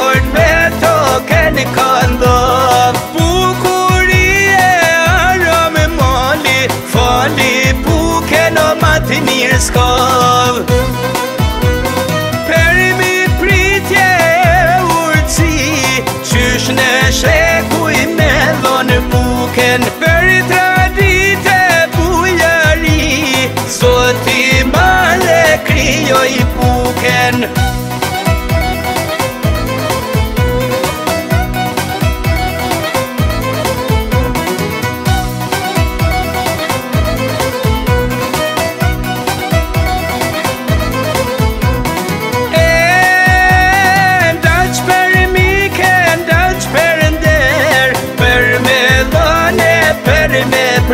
Në tërën me të keni kënda Pukur e arra me mali Fali puken o matinirë skav Perimi pritje e urëci Qysh në sheku i me dhënë puken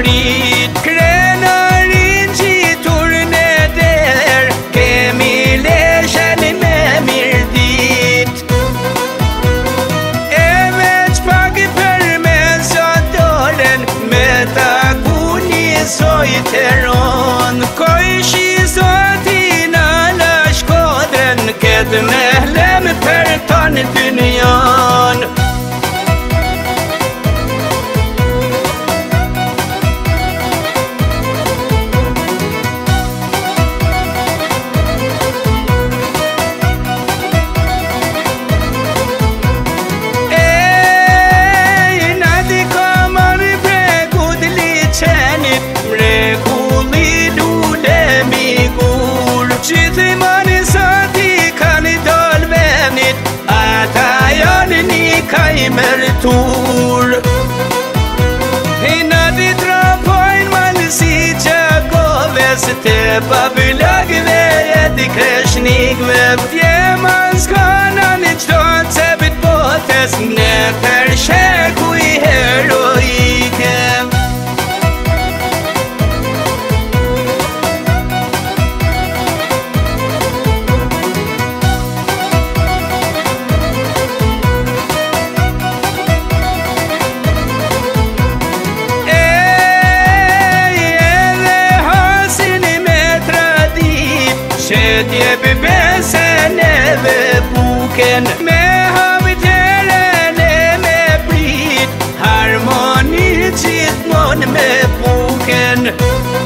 rrit Kre në gjitur në der Kemi leshen me mirë dit E me që pak për me dolen Me ta ku një soj të ron Koj shi zotin ala shkodren Këtë me ka i meritur E në ditra pojnë ma që kove Se te pabilagve e di kresh një bebe sene ve buken me ha mi e me prit harmoni qitmon me buken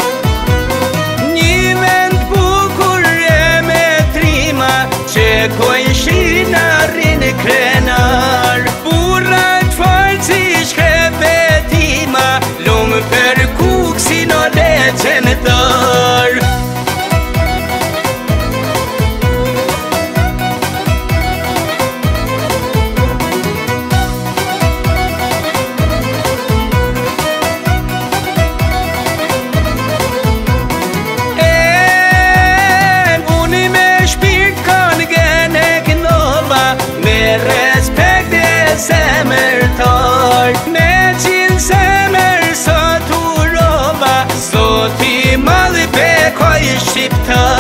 taad ne chin se mer sa thuroba so mali be ko i